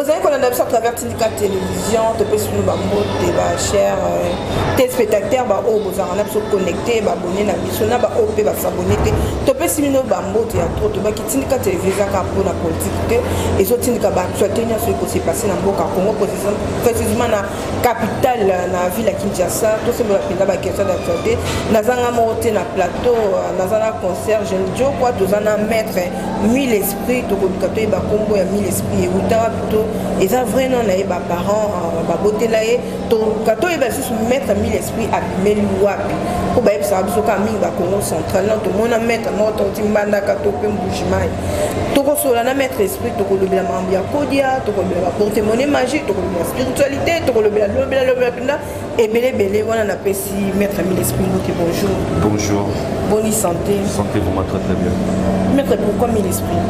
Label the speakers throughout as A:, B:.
A: bozali kolanda biso à travers tindika télévision topesi bino bambote bachere euh, te spectateur baoyo oh, bozalaka na biso connecte babone na biso na baoyo oh, mpe basabone te topesi bino bambote ya tro tobaki tindika te ezaka mpona politike te ezotindika baactualité nyonso ekosepase na mboka congo précisement na capitale na ville ya kinshasa tosembela mpenza baquestion d'actualité nazanga moko te na plateau naza na concert jeune jokwa toza na maître mille esprit tokoluka toyeba nkombo ya mille esprit ewutaka pito eza vrai non na ye baparent babotela ye toluka toyeba lisusu maître mille esprit abimeli wapi mpo bayebisaka biso kaka mingi bacongo central no tomona maître moko toti mbandaka to mpe mbujimai tokosola na maître esprit tokolobela makambo ya kodia tokolobela baportemone magie tokolobela spiritualité tokolobela lobela lobela mpenza ebele ebele wana napesi maître mille esprit moke bonjour
B: bonjour
A: boni santé
B: santé vraiment très très bien
A: maître pourquoi mille esprit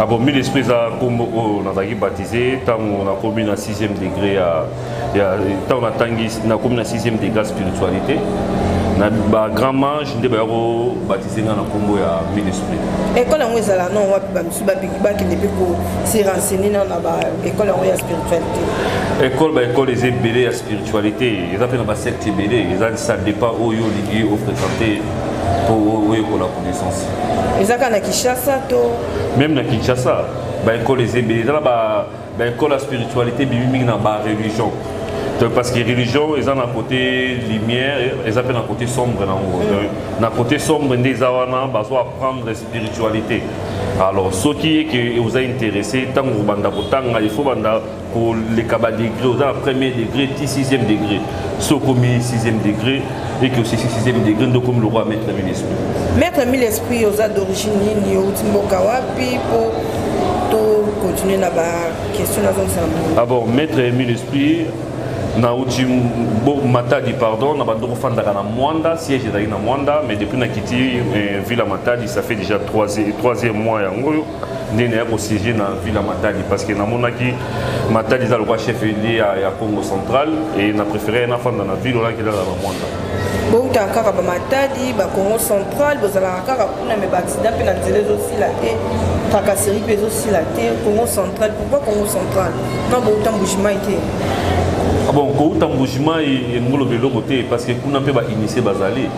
B: abo ah mille esprit eza nkombo oyo nazalaki baptise ntango nakomi na sixième degré ya ya ntango natangi nakomi na sixième degré ya spiritualité na bagrand mange nde baya kobatise ngai na nkombo ya mille esprit
A: ekole yango ezala no wapi bamisusu bakende mpe kose renseigne na na baekole yango ya spiritualité
B: ekole baekole eza ebele ya spiritualité eza mpe na basecte ebele eza ça dépend oyo olingi ofréquente mpo oyekola connaissance
A: eza kaka na kinshasa to
B: même na kinshasa baekole eza ebele eza na ba Ben quand la spiritualité bimi mingi na ba religion. Donc parce que religion eza na côté lumière, eza pe na côté sombre na ngo. Mm. Na côté sombre nde eza wana bazo apprendre spiritualité. Alors ce qui est que vous a intéressé tant vous banda kotanga, il faut banda pour les kaba degré, aux premier degré, ti sixième degré. Ce commis sixième degré, et que osisi sixième degré nde okomi lokola maître mille esprit
A: maître mille esprit oza d'origine nini outi mboka wapi mpo tocontinue na baquestion nazongisa
B: na abord ah maître mille esprit nauti matadi pardon na bandoko ofandaka na mwanda siège ezalaki na mwanda mais depuis nakiti eh, ville ya matadi ça fait déjà troisième mois yango oyo nde naya kosiege na ville ya matadi parce que namonaki matadi eza lokola chef elie ya, ya congo central e na préféré ye nafanda na ville olaki elala na mwanda
A: boutaka kaka bamatadi bacongo central bozalaka kaka kuna me baaksida mpe na nzela ezosila te trakaseri mpe ezosila te congo central pourkoi congo central na bouta mbujimai te ah
B: bon kouta mbujimai engoloba eloko te parce que kuna mpe bainitie bazali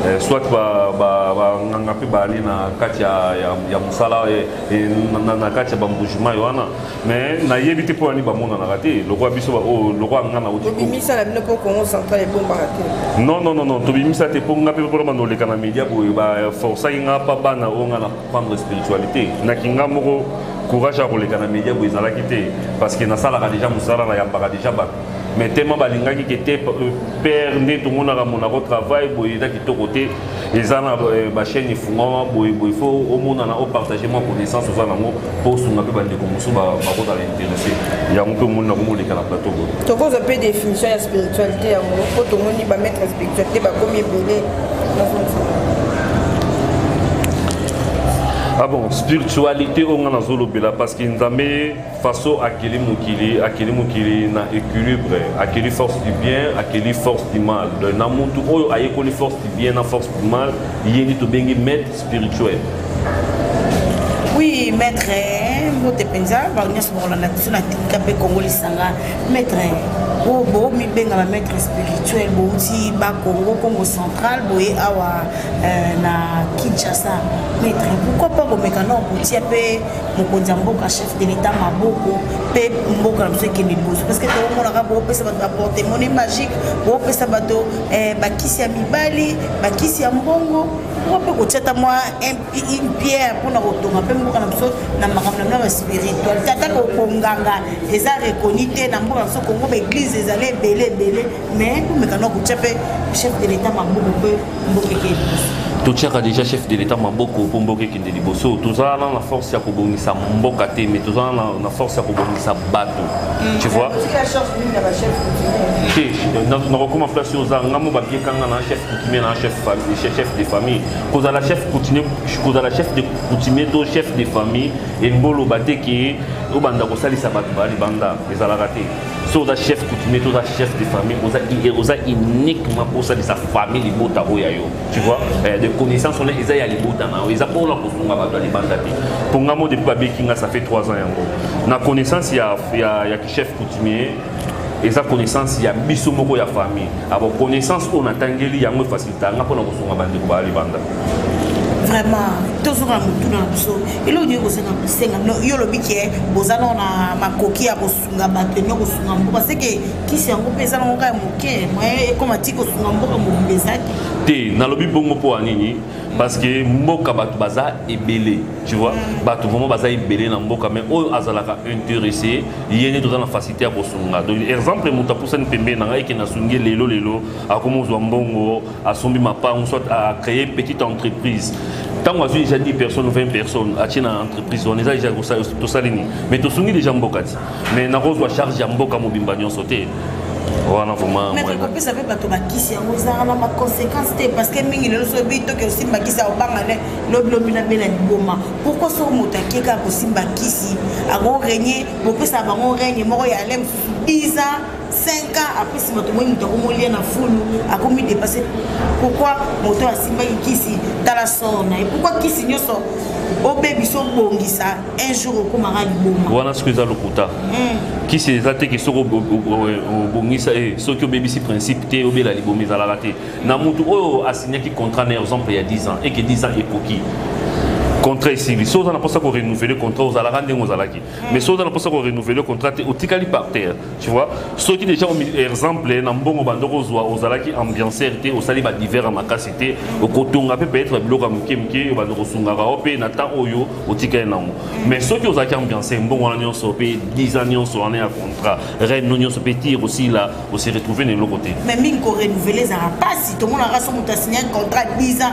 B: Eh, soit banganga mpe baali na kati ya mosala eh, eh, na kati ya bambougemai wana mais nayebi te mpo yani bamonanaka te lokola biso oh, lokola nga
A: na obimisa na bino mpo congo central ebombaka te
B: non non non tobimisa te mpo nga mpe mpona banda oleka na média boye baforcaki nga mpa bana oyo nga na prendre spiritualité nakinga moko courage ya koleka na média boye ezalaki te parce que nasalaka déjà mosala nayambaka déjà bato mais tellement balingaki ke te euh, père nde tomonaka monako travail boye eza kitoko te eza na euh, bachaîne efungama boye boye fo omonana opartage mwa connaissance oza nango mpo osunga mpe bandeko mosusu bakozala interesse yango mpe omoni nako moleka na plateau boye
A: tokozwa mpe définition ya spiritualité yango mpo tomoni bamaître spiritualité bakomi ebele
B: ah bon spiritualité oyo ngai nazolobela parce que nzambe faso akeli mokili akeli mokili na équilibre akeli force du bien akeli force du mal donc na mutu oyo ayekoli force du bien na force du mal ye nde tobengi maître spirituel
C: oui maître mbote mpenza bango nyonso bakolanda biso na tika mpe kongo lisanga maître oyo bomibengama maître spirituel bouti bakongo congo central boye awa euh, na kinshasa maître pourquoi pas komeka nao kotia mpe mokonzi ya mboka chef de l'etat maboko mpe mboka na biso ekende liboso parce que tokomonaka boopesa bato baportemone magique boopesa bato eh, bakisi ya mibali bakisi ya mbongo moko mpe kotia ta mwa une pierre mpona kotonga mpe mboka na biso na makambo na bino ya spiritualité atako konganga eza reconi te na mboka na biso kongo baeglize ezali ebele ebele mais komeka na kotya mpe chef de l'état maboko mpe mboka ekei liboso
B: totyaka déjà chef de l'état maboko mpo mboka ekende liboso tozala na na force ya kobongisa mboka te mais tozala na, na force ya kobongisa bato mm. tu vois te nakokoma place oza nga mo babiekanga na chef coutumier na chef chef de famille kozala chef coutumier kozala chef de coutumier to chef de famille elingi oloba te ke obanda kosalisa bato ba libanda ezalaka te so oza chef coutumier to oza chef de famille oza oza uniquement mpo osalisa famille libota oyo ya yo tu vois eh, de connaissance wana eza ya libota na yo eza mpona kosunga bato ya libanda te mpo nga mo depuis babeki nga ça fait 3 ans yango na connaissance ya, ya, ya kichef coutumier eza connaissance ya biso moko ya famille abo connaissance oyo natangeli yango efasilita nga mpona kosunga bandeko baya libanda
C: vraiment tozonga motuna na biso eloko nini ekosenga kosenga yo olobi ke boza nao na makoki ya sunga bato eno kosunga mboka seke kisi yango mpe eza nango kaka moke moye ekoma ti kosunga mboka mobimba eza
B: te te nalobi bongo mpo ya nini parce que mboka bato baza ebele tu vois mm. bato vraiment baza ebele na mboka mais oyo azalaka intéressé ye nde toza na facilité ya kosunga donc exemple moto apusani pembeni na ngai eke nasungi lelo lelo akomozwa mbongo asombi mapango soit a créer petite entreprise ntango azwi déjà 10 personnes 20 personnes atie na entreprise wana eza déjà tosali nini mais tosungi déjà mboka ti mais nakozwa charge ya mboka mobimba nyonso te wana
C: vraimentkopesa mpe bato bakisi yango ezalaka na baconséquence te parce que mingi lelo so bi toke osimba kisi akobanga ne lobi lobi na bela liboma pourkui soko moto akie kaka kosimba kisi akoregne bopesa bango regne moko ya ale mosusu 10 ans 5 ans après nsima tomoni moto akomolia na fulu akomi dépasse pourquoi moto asimbaki kisi tala sor na ye pourquoi kisi nyonso obebisa obongisa un jour okomaka liboma
B: wana soki eza lokuta hmm. kisi eza te ke soki obongisa eh, soki obebisi principe te obela liboma ezalaka te na moto oyo asignaki contrat na exemple ya 10 ans eke 10 ans ekoki contrat esili soki oza na mposa korenouvele contrat ozalaka ndenge ozalaki hmm. mais soki oza na mposa korenouvele contrat te otikali par terre tu vois soki déjà exemple na mbongo bandoko ozwa ozalaki ambianceur te osali badiver ya makasi te okotonga mpe peut-être babiloko ya moke moke oyo bando kosungaka yo mpe na temps oyo otikali nango mais soki ozalaki ambianceur mbongo wana nyonso mpe 10 ans nyonso wana ya contrat reine no nyonso mpe tire osila ose retrouve na eloko te
C: mais mingi korenouvele ezalaka mpasi tomonaka so moto asigne contrat 10 ans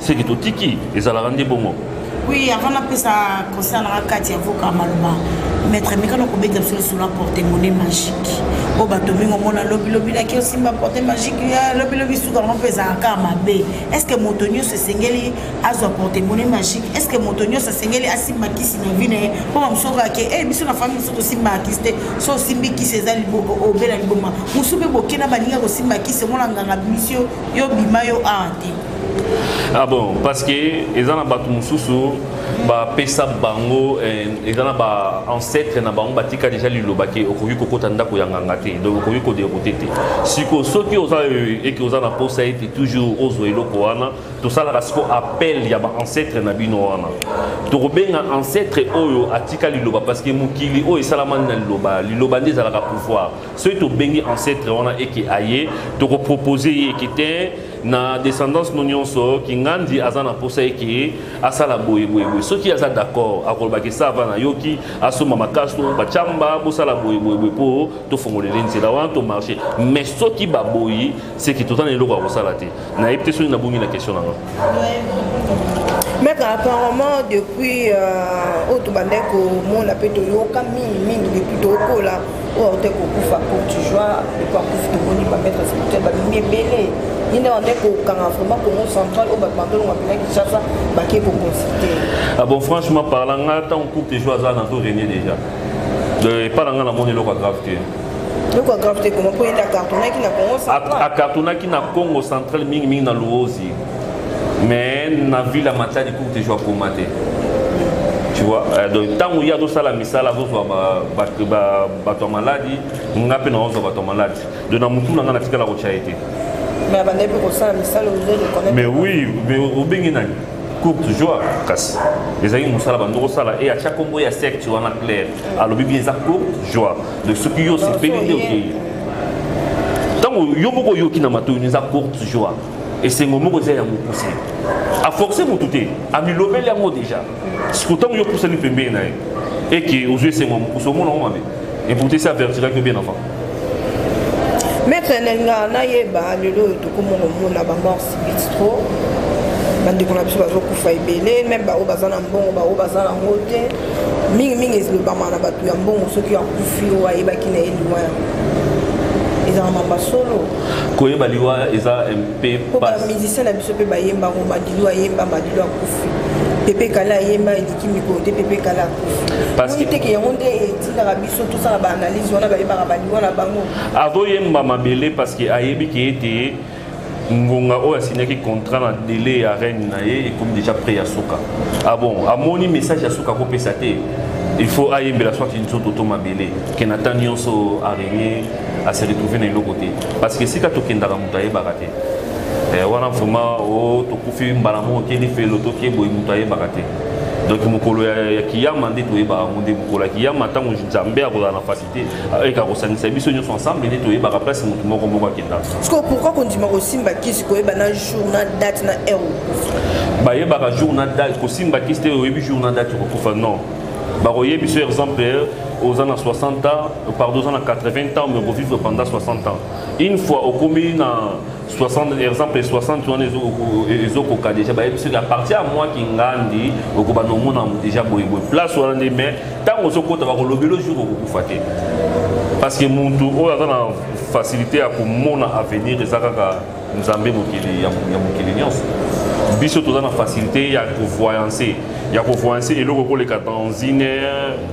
B: seke totiki ezalaka nde bongo
C: oui avant napesa concert nanga kati ya voka maloba maître mikala kobeta biso lisolo ya porte monnaie magique oyo bato mingi omona lobilobi laki osimba porte magique ya lobilobi suka yango mpe ezalaka kaka mabe est ce que moto nyonso esengeli azwa porte monnaie magique est ce que moto nyonso asengeli asimba kisi na vi na ye mpo bamosusu okake e biso na fami mosusu tosimbaka kisi te so osimbi kisi eza obela liboma mosusu mpe boke na baninga kosimba kisi omona nganga bimisi yo yo bima yo awa te
B: ah bon parce que eza na bato mosusu bapesa bango eh, eza na baancetre na bango batika deja liloba ke okoki kokota ndako ya nganga te donc okoki koderoute te sikoyo soki oza eh, eke oza na mposa ete toujours ozwa eloko wana tosalaka siko appel ya baancetre na bino wana tokobenga ancetre oyo atika liloba parce que mokili oyo esalamani na liloba liloba nde ezalaka pouvoir soki tobengi ancetre wana eke aye tokopropose ye eke te na descendance no nyonso kingandi aza na mposa eke asala boye boye boye soki aza d'accord akolobaka esava nayoki asomba makasi to bacamba bosala boye boye boye mpo tofongolele nzela wana tomarche mais soki baboyi seke toza na eloko ya kosala te nayebi te soki nabungi na question na
A: nga meka apparemment depuis euh, oyo tobandaki komona mpe toyoka mingi mingi depuis tokola oyo aute kokufa courte joie depuis akufi tomoni bametre spirituel babimi ebele yinde wande kokanga vraiment congo central oyo bato bandolongo bapena kinshasa bake koconsulte
B: ah bon franchement parla nga ntango courte joie aza na to renie déjà epa na nga namoni eloko ya grave te
A: akartonaki na congo central
B: mingimingi na luozi mais na ville ya matadi kuku te zwa koma te tu vois euh, donc ntango ye azosala misala azozwa bato ya maladi nga mpe naozwa bato ya maladi donc na motu na ngai natikala kotya ye te
A: mais
B: oui mais obengi nani courte joie kasi ezali mosala bando kosala e atya nkombo ya secte wana claire alobi bien eza courte joie donc soki yo osepeli nde okei ntango yo moko oyoki na matoi eza courte joie esengo moko eza ya mokuse aforce motu te amilobeli yango deja siko ntango yo opusani pembeni na ye eke ozwi esengo ya mokuse omona yango mabe epourte esi avertiraki yo bien avant
A: maître nalinga nayeba lelo oyo tokomona omona bamorse bitro bandeko na biso bazokufa ebele meme baoyo baza na mbongo baoyo baza na yango te mingi mingi ezilobama na bato ya mbongo soki akufi oyo ayebaki na ye liwa yango ezalaka mamba solo
B: koyeba liwa eza mpe
A: bamusicien na biso mpe bayemba yango madilu ayemba madilu akufi pepe kala ayemba eliki mikolo te pepe kala akufi teke yango nde etindaka biso tosala baanalyse wana bayebaka baliwa na bango
B: azoyemba mabele parce que ayebi ke ete ngonga oyo asignaki contrat na délai ya reine na ye ekomi déjà près ya suka ah bon amoni message ya suka akopesa te il faut ayembela soit nzoto to mabele ke na temps nyonso araigne ase retrouve na eloko te parce que esika tokendaka moto ayebaka te eh, wana vraiment o oh, tokufi mbala moko okeli felo tokie boye moto ayebaka te donc mokolo ya kiyama nde toyebaka yango nde mokolo ya kiyama ntango nzambe akozala na fasi eka kosangisa biso nyonso ensemble nde toyebaka place moto moko moko akendaka
A: sikoyo pourkui kondima kosimba kisi koyeba na jour na date na heure
B: bayebaka jour na date kosimba kisi te oyebi jour na date okokufa non bakoyebisa exemple oza na 60 ans pardon oza na 80 ans mais okovivre pendant 60 ans une fois okomi na 60 exemple 60 wana ezokoka déjà bayebi soki à partir ya mwa kingandi okoba nomona déjà boyeboye place wana nde mais ntango ozokota bakolobela jour okokufa te parce que muntu oyo aza na facilité ya komona avenir eza kaka nzambe mokili ya mokili nyonso biso toza na facilité ya kovoyance ya kovoyance eloko koleka dans une heure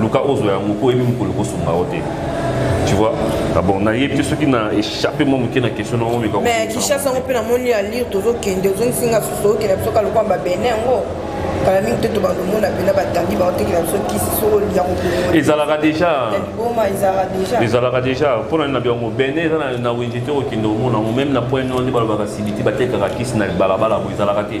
B: luka ozwa yango mpo oyebi mokolo kosunga yo te tu vois ah bon nayebi te soki na échappe mwa moke na question nango meka
A: mais kishasa yango mpe namoni ya lire tozokende ozongisi nga susu okenda biso ka lokola babene yango kala mingi te tobakomona mpena batandi baotekela biso kisi soko ya
B: ezalaka déjà
A: liboma ezalaka déjà
B: ezalaka déjà mpo na na biango bene eza na wenje te okende omona yango meme na point nondi balobaka sibiti batekaka kisi na balabala yango ezalaka te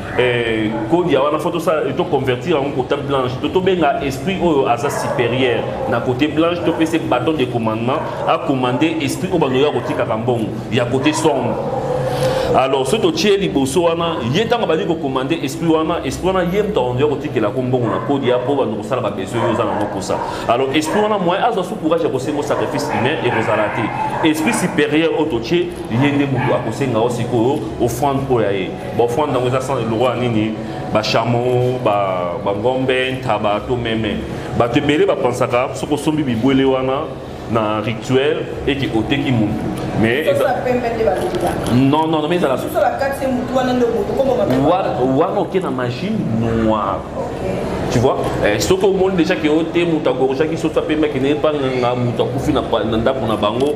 B: Eh, kodia wana fo to convertir yango kota blanche to tobenga esprit oyo aza supérieur na côté blanche topesa bâton de commandement akommande esprit oyo bando ya kotikaka mbongo ya côté sombre alors soki totie liboso wana ye ntango abandi kokomande esprit wana esprit wana ye moto akondi kotikela ko mbongo na kodi ya mpo bando kosala babesoin oyo oza nango mposa alors esprit wana moyen azwa su courage ya kosenga sacrifice humain ekozala te esprit supérieur oyo totie ye nde moto akosenga o sikoyo offrande mpo ya ye bofrande yango eza sans lokola nini bachamo bangombe ntaba to meme bato ebele bapansaka soki osombi bibwele wana na rituel eke oteki muntu mais non non mais ezala wana oke na magie noire tu vois eh, soki omoni déjà ke oyo te moto agorjaki soso apembaki na ye mpa nganga moto akufi na ndako na bango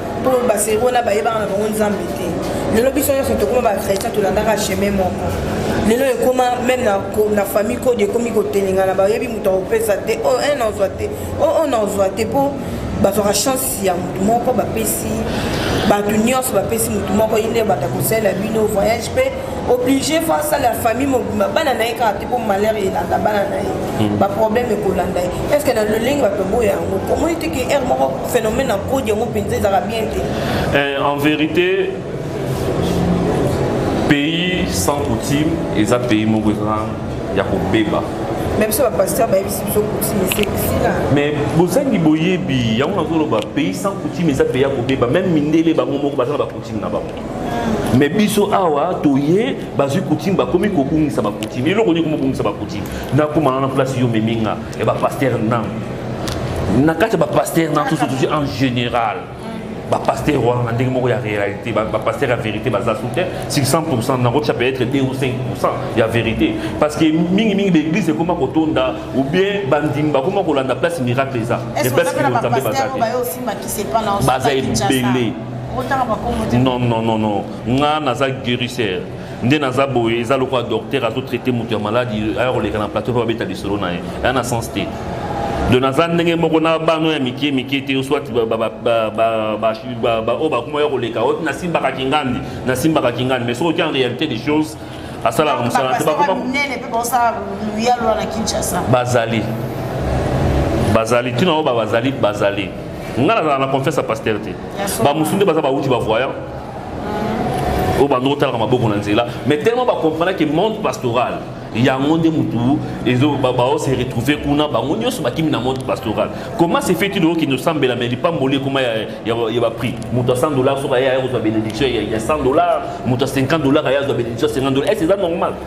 A: mpo baservi wana bayebaka na bango nzambe te lelo biso nyonso tokoma bachrétien tolandaka chemin moko lelo ekoma meme na, na famille kode ekomi kotelengana bayebi moto akopesa te oyo oh, un azwa te oyo oh, on azwa te mpo bazwaka chance ya motu moko bapesi bato nyonso bapesi motu moko ye nde bato akosalela bino voyage mpe oblige fo asala famille mobimba bana na ye kaka po malheur elanda bana na ye hmm. baproblème ekolanda ye est ce que na lolenge bato boyo yango omoni te ke ere moko phénomène ya kodi yango mpenza ezalaka bien te eh,
B: en vérité pays sans coutume eza pays moko eza ya kobeba
A: mais biso bapasteur bayebisi biso coutume esekisila
B: mais bozangi boyebi yango nazoloba pays sans coutume eza pays ya kobeba meme mindele bango moko baza na bacoutume na bango mais biso awa toye bazwi coutume bakomi kobungisa bacoutume eloko nini komobungisa bacoutume nakoma wana place yo omemi nga ya bapaster nan na kati ya bapaster nan toso tozwi en général bapaster wana na ndenge moko ya réalité bapaster ya vérité baza sous te sur 100 pourcent nakotya peut-être 2 ou 5 pourcent ya vérité parce que mingimingi baeglise ekoma kotonda ou bien bandimi bakoma kolanda place miracle eza place kilo nzambe baza te baza ebele non non non non nga naza guérisseur nde naza boye eza lokola docteur azotraite moto ya maladi aya koleka na plateau mpe babeta lisolo na ye aya na sens te do naza ndenge moko na bano ya mike mike te soit oyo bakoma ya koleka oti nasimbaka kingandi nasimbaka kingandi mais soki oki en réalité des choses asalaka mosala te bazali bazali ntina oyo bazali bazali nga nazala na confiance ya pasteur te bamosusu nde baza bawuti bavoyant oyo bando otalaka maboko na nzela mais tellement bacomprendaki monde pastoral yango nde motu baose retrouve kuna bango nyonso bakimi na monde pastoral comment se fait il okende osambela mai lipamboli ekoma ya baprix moto ya 100 dollar soki aya kozwa bénédiction ya 100 dollar moto ya 50 dollar aya azwa bénédiction ya 50 dollar ese eza normal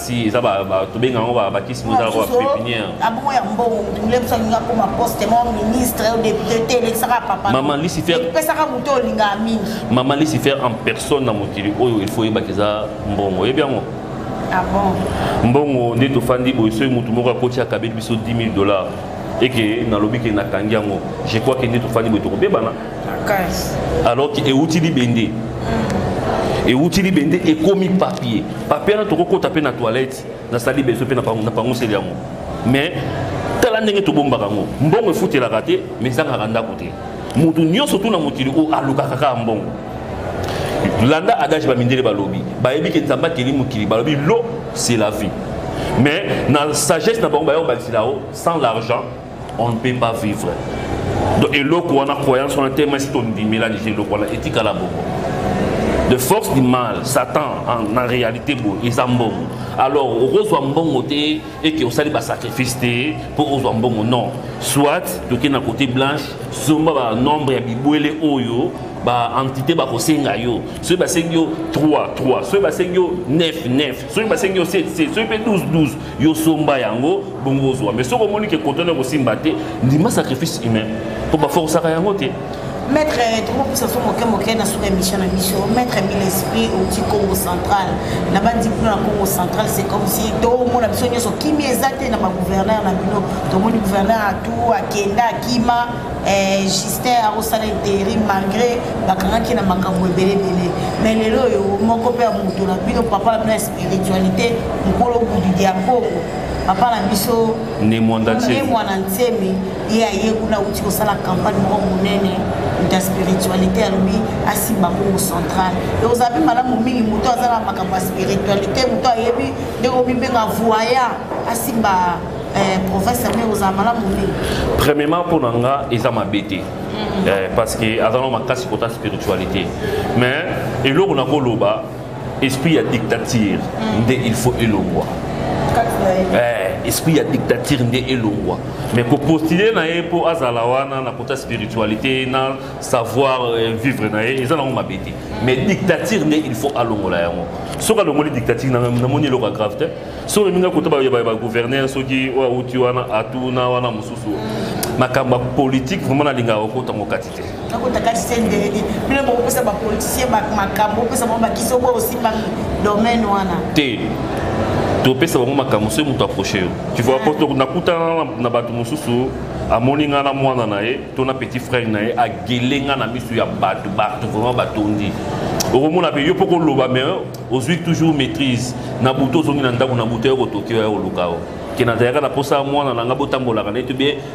B: si eza tobenga yango bakisi mo ezalaka bapepinière
C: abongo ya mbongo moto mule mosu alingi akoma poste mo ministre o député te elekisaka papa
B: mama lucifer
C: epesaka moto olingaka mingi
B: mama lucifer en personne na mokili oyo il faut oyebaka eza mbongo oyebi yango
C: ah
B: mbongo nde tofandi boye soki moto moko akoti akabeli biso 10 000 dollars eke nalobi ke nakangi yango je crois ke nde tofandi boye tokobebana alors que euti libende euti libende ekomi papier papier wana tokokota mpe na toilette nasali beso mpe na pangoseli yango mais tala ndenge tobombaka yango mbongo efutelaka te mais ezangaka ndako te moto nyonso tu na mokili oyo alukaka kaka mbongo landa adage bamindele balobi bayebi ke nzambe akeli mokili balobi lo c'est la vie mais na sagesse na bango bayo bakisela yango sans l'argent on ne peut pas vivre donc eloko wana croyance wana te mesi tondimela lite eloko wana etikala bongo de force du mal satan en, en réalité boye eza mbongo alors okozwa mbongo te eke osali basacrifice te mpo ozwa mbongo non soit toke na côté blanche somba banombre ya bibwele oyo baentité bakosenga yo soki basengi yo 3 3 soki basengi yo 9 9 soki basengi yo 7 7 soki mpe 12 12 yo somba yango bongo ozwa mais soki omoni ke koto na kosimba te ndima sacrifice humain mpo baforsaka yango te
C: maître tokokosa so moke moke na suka émission na biso maître mille esprit outi congo central na bandi kuna na congo central c'est comme si tomona biso nyonso kimi eza te na bagouverneur na bino tomoni gouverneur atu akenda akima eh, justin akosala intérim malgré bakangaki na makambo ebele ebele mais lelo oyo moko mpe ya moto na bino papa na bino spiritualité mokolo gudu dia kongo papa na biso
B: ne
C: mwana nsemi ye aye kuna auti kosala campagne moko monene ya spiritualité alobi asimba kongo central e ozabi malamu mingi moto aza na makambo ya spiritualité moto ayebi nde omibenga voya asimba eh, province yango ekozala malamu mingi
B: premièrement mpo na nga eza mabe te mm. eh, parce que aza na makasi kota spiritualité mais eloko nakoloba esprit ya dictature nde il faut elongwa eh, esprit ya dictature nde elongwa mais kopostile na ye mpo azala wana na kota spiritualité na savoir euh, vivre na ye eza nango mabe te mais dictature nde il faut alongola yango soki alongoli dictature namoni eloko ya grave te soki olingi kota bagouverneur soki oyo awuti wana atuna wana mosusu makambo ya politike vraiment nalingaka kokota ngo kati te
C: nakota kati se ndeleli bino bokopesa bapoliticien makambo opesa bango bakisi obo osimba domaine wana
B: te topesa bango makambo soki moto aproche yo tu vois po nakutana na bato mosusu amoni ngai na mwana na ye to na petit frère na ye agele ngai na miso ya bato bato vraiment batondi okomona mpe yo mpo koloba mais ozwi toujours maîtrise na butu ozongi na ndako na butu ya kotoki oya koluka yo ke nazalaka na mposa ya mwana na ngai botambolaka na ye
C: to
B: bien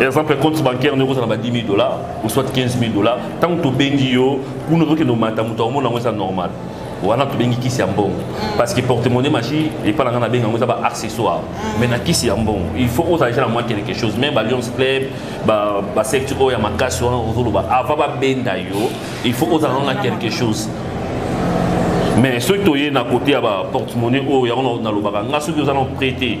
B: exemple compte bancaire ndenge kozala ba 10 000 dollars ou soit 15 000 dollars ntango tobengi yo kuna ozokende omata moto akomona yango eza normal wana tobengi kisi ya mbongo parce que porte-monnaie machi epai na ngai nabenga yango eza ba accessoire mais na kisi ya mbongo il faut ozala déjà na mwa quelque chose mais balions club basecte oyo ya makasi wana ozoloba avant babenda yo il faut ozala na quelque chose mais soki toye na kote ya baporte-monnaie oyo yango nalobaka nga soki oza na prete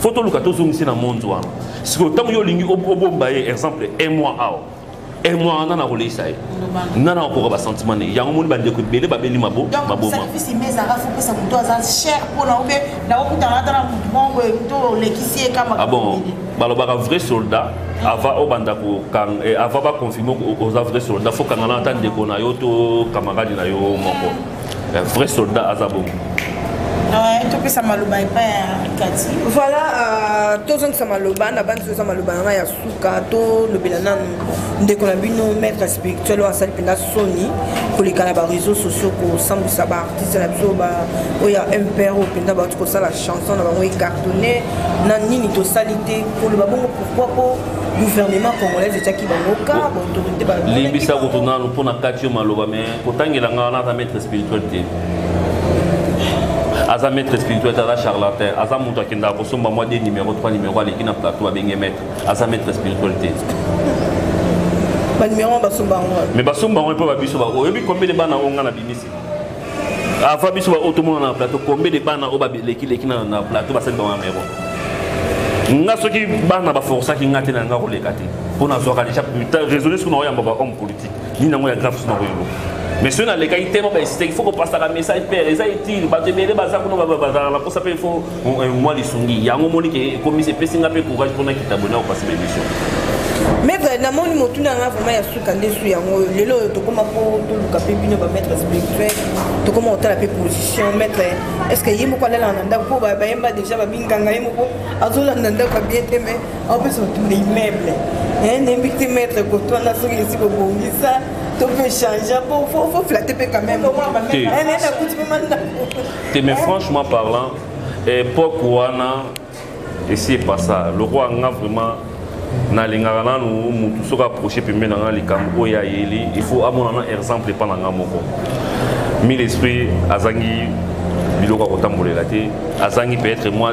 B: fo toluka tozongisi na monzo wana sikoyo ntango yo olingi obomba ye exemple un mois awa un mois wana nakoleisa ye nga nakokoka basentiment ne yango moni bandeko ebele babeli maboma ah bon balobaka vrai soldat avant obanda kokanga eh, avant baconfirme oza vrai soldat fo kangana ata ndeko na yo to camarade na yo moko Un vrai soldat aza bongo.
C: Ouais, topesa maloba epai ya kati
A: voilà euh, tozongisa maloba na bandi toza maloba nanga ya suka tolobela nanu ndeko na bino maître spirituel oyo asali mpenza soni koleka na bareseau sociaux kosambwisa baartiste na biso oyo ya mpr oyo mpenza bauti kosala chanson na bango ecartonne na nini tosali te koloba bongo pourkoi po gouvernement congolaise etyaki bango ka baautorité
B: limbisa kutu nanu mpo na kati yo maloba mais kotangela nga wana aza maître spirituel te aza maître spirituel te aza charlatan aza moto akendaka kosomba mwa de numéro 3 numéro aleki na plateau abenge maître aza maître spirituel te
A: banimero basomba yango
B: mais basomba yango mpo babiso oyebi kombele bana oyo nga na bimisi afa biso baoyo tomona na plateau kombele bana oyo balekileki na plateau basali bango ya mero nga soki bana baforsaki nga te na nga koleka te mpo nazwaka deja raisonne soki naoyamba ba homme politique nini yango ya grave suna koyebo mais soki nalekaki te maba esiteki fo kopasaka message pere eza utile bato ebele baza kuna bazala na mposa mpe fo euh, mwa lisungi yango omoni ke ekomisi epesi nga mpe courage mpo nakita boni akopasi baemission
A: maître namoni motuna yanga vraimen ya suka nde su yango oyo lelo oyo tokóma mpo toluka mpe bino bamaître spirituel tokóma kotala mpe position maître est ce que ye moko alalaka na ndako mpo bayemba déjà babinganga ye moko azolanda ndako ya bien te mais opesa otuna immeuble eh, nayebi te maître kotwana soki esi kobongisa to mpe change po fo flate mpe quand même nakuti mpe mandako
B: te mais franchement parlant époque wana esi epasa lokola nga vraiment nalingaka nanu motu soki approche pembe na nga likambo oyo ayeli il faut amona na exemple epa na nga moko mille esprit azangi biloko ya kotambolela te azangi peut-être
C: mwa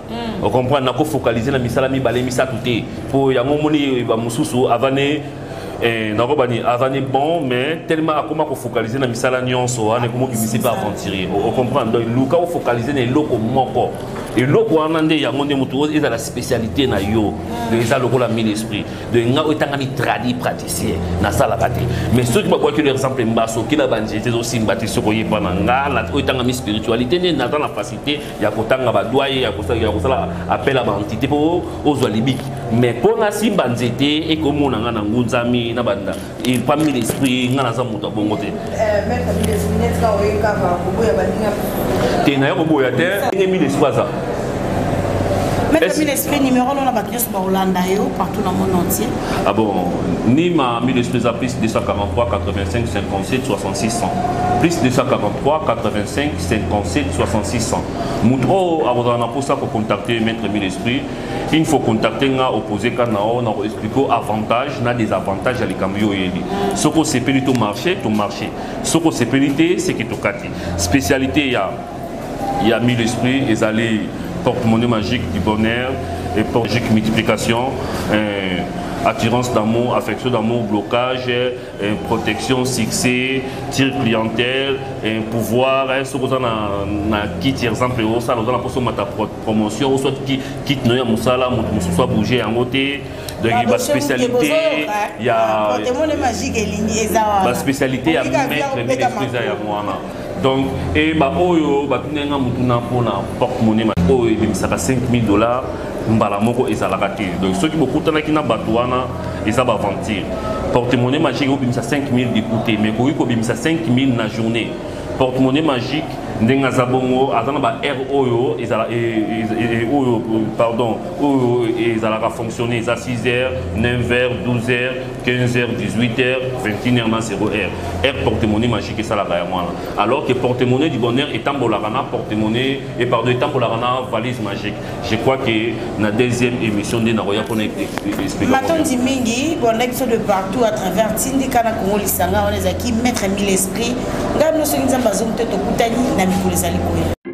C: mm. ocomprendre na kofocalise na
B: misala mibale misato te mpo yango omoni bamosusu avane eh, nakoba nini avane bon mais tellement akoma kofocalise na misala nyonso wana ekomobimisi mpe aventurier ocomprendre donc luka ofocalise na eloko moko eloko wana nde yango nde moto ezala spécialité na yo mm. eza lokola mille esprit donc nga oyo etangani tradi praticien nasalaka te mais soki babwaki lo exemple mbaso kila banjete ezosimba te soki oyebana nga oyo etangami spiritualité nde naza na facilité ya kotanga badoye ya kosala appel ya baentité mpo ozwa libiki mais mpo nasimba nzete ekomona ngai na ngunzami na banda epami l'esprit ngai naza moto ya bongo te te naye koboya te ndenge mi l'esprit aza
C: Maître Mille Esprit, numéro on a battu sur Hollande partout dans le monde entier.
B: Ah bon, Nima Mille Esprit a plus 243 85 57 66 100. Plus 243 85 57 6600 moto oyo akozala na mposa kocontacte maître mille esprit il faut contacte nga opose ka na yo na koexplike o avantage na désavantage ya likambo yo oyebi soki osepeli to marché to marché soki osepeli te seke tokati spécialité ya ya mille esprit ezali porte-monnaie magique du bonheur et porte magique multiplication euh, attirance d'amour affection d'amour blocage Eh, protection succès tire clientèle eh, pouvoir eh, soki oza na kiti exemple osala oza na mposa omata promotion oswa kiti no ya mosala moto mosusu abouge yango te donc baspécialité ya baspécialité ya maître ministre eza yango wana donc e baoyo batuni nga motuna mpona porte monnaie oyo ebimisaka 5000 dollars mbala moko ezalaka te donc soki bokutanaki na bato wana eza baaventure porte monnaie magique ekobimisa 5000 biku te mais ekoki kobimisa 5000 na journée porte monnaie magique ndenge aza bongo aza na ba aire oyo ezala e, e, e, oyo pardon oyo ezalaka fonctionne eza 6 heures 9 heures 12 heures 15h, 18h, 21h na 0h. Air porte-monnaie magique et ça la bayamwana. Alors que porte-monnaie du bonheur est tambolarana, porte-monnaie, et pardon, est tambolarana, valise magique. Je crois que na deuxième émission de Naroya qu'on a expliqué.
C: Matondi mingi, bon, l'exo de partout à travers Tindika na Congo Lisanga, on les a qui mettre mille esprits. Ngamno soki nzamba zomte tokutani na mikolo ezali koya.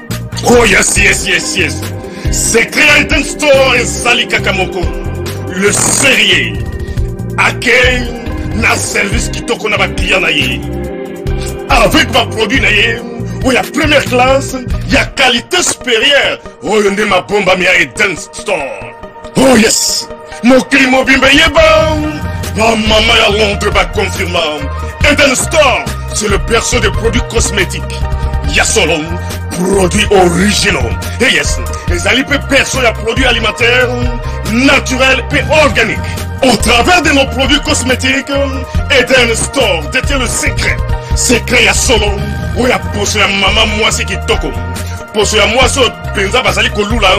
D: Oh yes, yes, yes, yes. Secret Item Store ezali kaka moko. Le serieux accueil na service kitoko na bakliya na ye. Avec baproduit na ye oyo ya première classe ya qualité supérieure oyo nde mabombami ya Eden Store. Oh yes! Mokili mobimba yeba! Ba mama ya Londres ba confirma. Eden Star, c'est le berceau des produits cosmétiques. Ya solo, produit original. Et yes, ezali mpe berceau ya produits alimentaires naturels mpe organiques. Au travers de nos produits cosmétiques, Eden Store détient le secret. Secret ya solo oyo ya poso ya mama mwasi kitoko poso ya mwasi oyo mpenza bazali kolula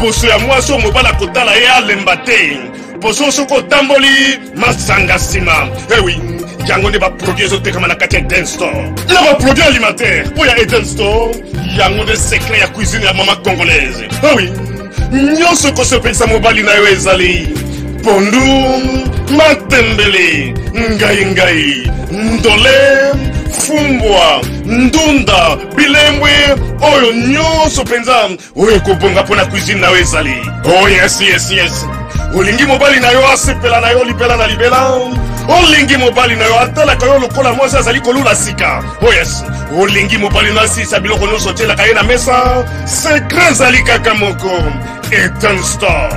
D: poso ya mwasi oyo mobali akotala ye alemba te poso soki otamboli masanga nsima ewi eh hey, yango nde baproduit ezotekama na kati ya eden store na baproduit alimentaire mpo ya eden store yango nde secret ya cuisine ya mama congolaise ewi eh hey, nyonso ekosepelisa mobali na yo ezali pondu matembele ngaingai ndole fumbwa ndunda bilembwe oyo nyonso mpenza oyo ekobonga mpo na cuisine na yo ezali oh yes yes yes olingi mobali na yo asepela na yo libela na libela olingi mobali na yo atalaka yo lokola mwasi azali kolula sika oh yes olingi mobali na asilisa biloko nyonso otyelaka ye na mesa sekre ezali kaka moko etan store